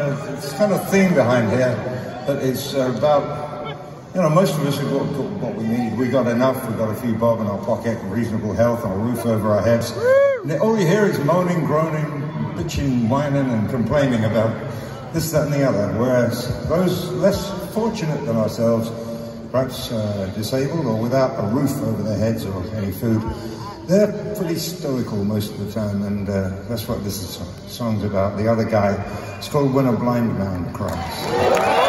uh, it's kind of theme behind here that it's about, you know, most of us have got, got what we need. We got enough, we got a few bob in our pocket, and reasonable health, and a roof over our heads. And all you hear is moaning, groaning, bitching, whining, and complaining about this, that, and the other. Whereas those less fortunate than ourselves, perhaps uh, disabled or without a roof over their heads or any food, they're pretty stoical most of the time, and uh, that's what this is, song's about. The other guy, it's called When a Blind Man Cries.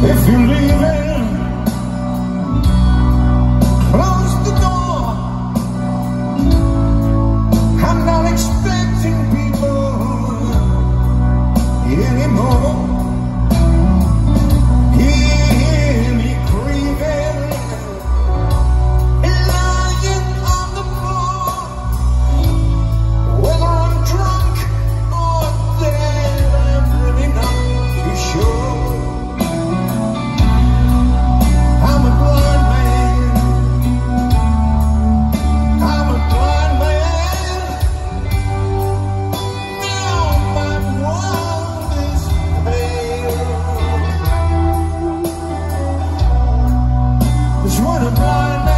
If you leave it one